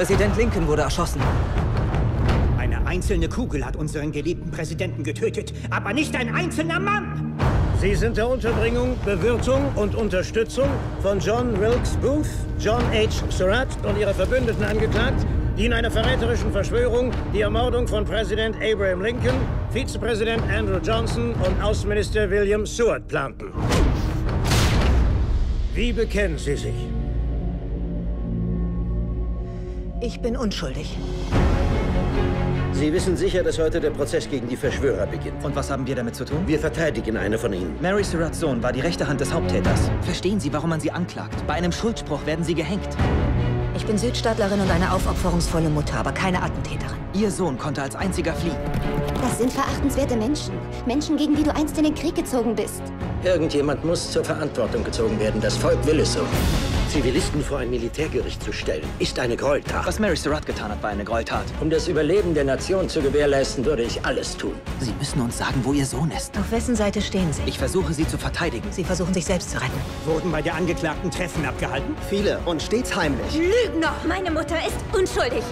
Präsident Lincoln wurde erschossen. Eine einzelne Kugel hat unseren geliebten Präsidenten getötet, aber nicht ein einzelner Mann! Sie sind der Unterbringung, Bewirtung und Unterstützung von John Wilkes Booth, John H. Surratt und ihrer Verbündeten angeklagt, die in einer verräterischen Verschwörung die Ermordung von Präsident Abraham Lincoln, Vizepräsident Andrew Johnson und Außenminister William Seward planten. Wie bekennen Sie sich? Ich bin unschuldig. Sie wissen sicher, dass heute der Prozess gegen die Verschwörer beginnt. Und was haben wir damit zu tun? Wir verteidigen eine von ihnen. Mary Surratts Sohn war die rechte Hand des Haupttäters. Verstehen Sie, warum man sie anklagt? Bei einem Schuldspruch werden sie gehängt. Ich bin Südstaatlerin und eine aufopferungsvolle Mutter, aber keine Attentäterin. Ihr Sohn konnte als einziger fliehen. Das sind verachtenswerte Menschen. Menschen, gegen die du einst in den Krieg gezogen bist. Irgendjemand muss zur Verantwortung gezogen werden. Das Volk will es so. Zivilisten vor ein Militärgericht zu stellen, ist eine Gräueltat. Was Mary Surratt getan hat, war eine Gräueltat. Um das Überleben der Nation zu gewährleisten, würde ich alles tun. Sie müssen uns sagen, wo Ihr Sohn ist. Auf wessen Seite stehen Sie? Ich versuche, Sie zu verteidigen. Sie versuchen, sich selbst zu retten. Wurden bei der Angeklagten Treffen abgehalten? Viele und stets heimlich. Lügner! Meine Mutter ist unschuldig.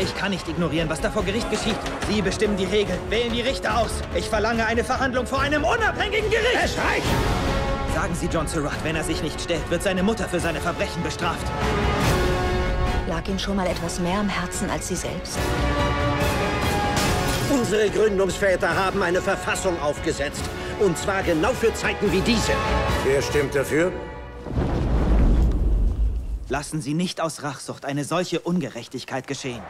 Ich kann nicht ignorieren, was da vor Gericht geschieht. Sie bestimmen die Regeln, wählen die Richter aus. Ich verlange eine Verhandlung vor einem unabhängigen Gericht. Es reicht! Sagen Sie John Surratt, wenn er sich nicht stellt, wird seine Mutter für seine Verbrechen bestraft. Lag Ihnen schon mal etwas mehr am Herzen als Sie selbst? Unsere Gründungsväter haben eine Verfassung aufgesetzt. Und zwar genau für Zeiten wie diese. Wer stimmt dafür? Lassen Sie nicht aus Rachsucht eine solche Ungerechtigkeit geschehen.